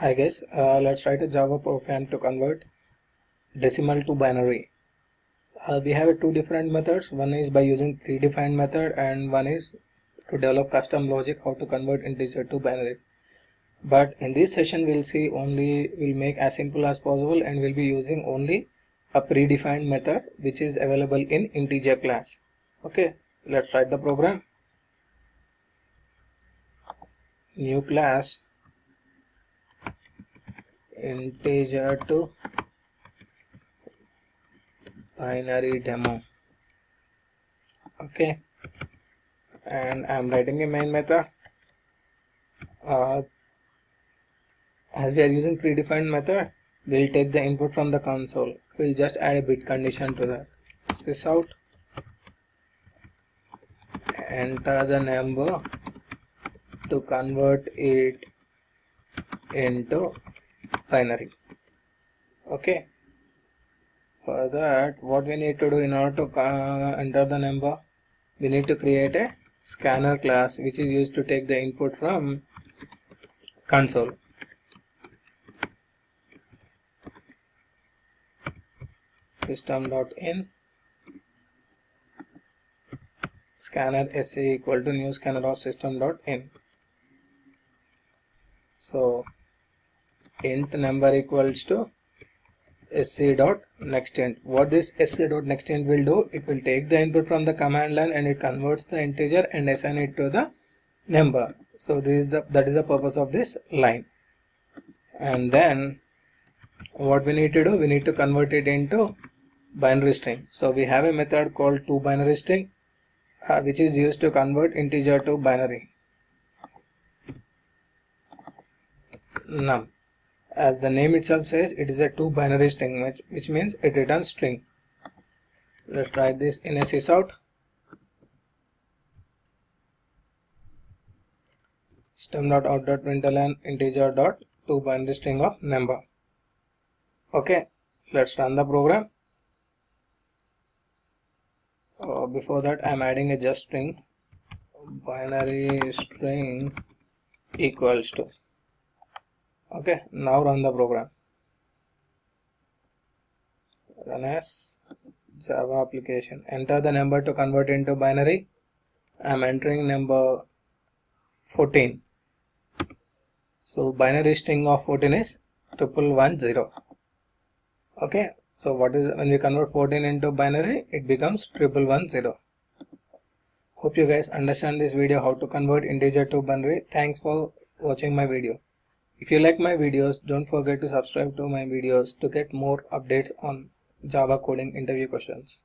Hi guys, uh, let's write a Java program to convert decimal to binary. Uh, we have two different methods. One is by using predefined method and one is to develop custom logic how to convert integer to binary. But in this session we'll see only we'll make as simple as possible and we'll be using only a predefined method which is available in integer class. Okay, let's write the program. New class integer to binary demo. Okay. And I'm writing a main method. Uh, as we are using predefined method we'll take the input from the console. We'll just add a bit condition to that. sysout. Enter the number to convert it into binary. Okay. For that what we need to do in order to uh, enter the number we need to create a scanner class which is used to take the input from console. System.in scanner sa equal to new scanner of system.in so int number equals to sc dot next int. What this sc dot next int will do it will take the input from the command line and it converts the integer and assign it to the number. So this is the that is the purpose of this line. And then what we need to do we need to convert it into binary string. So we have a method called to binary string uh, which is used to convert integer to binary. Num as the name itself says it is a to binary string which, which means it returns string. Let's try this in a sysout system.out.println integer dot to binary string of number. Okay let's run the program. Uh, before that i'm adding a just string. Binary string equals to okay now run the program. Run as java application. Enter the number to convert into binary. I'm entering number 14 so binary string of 14 is triple one zero. Okay so what is when we convert 14 into binary it becomes triple one zero. Hope you guys understand this video how to convert integer to binary. Thanks for watching my video if you like my videos, don't forget to subscribe to my videos to get more updates on Java coding interview questions.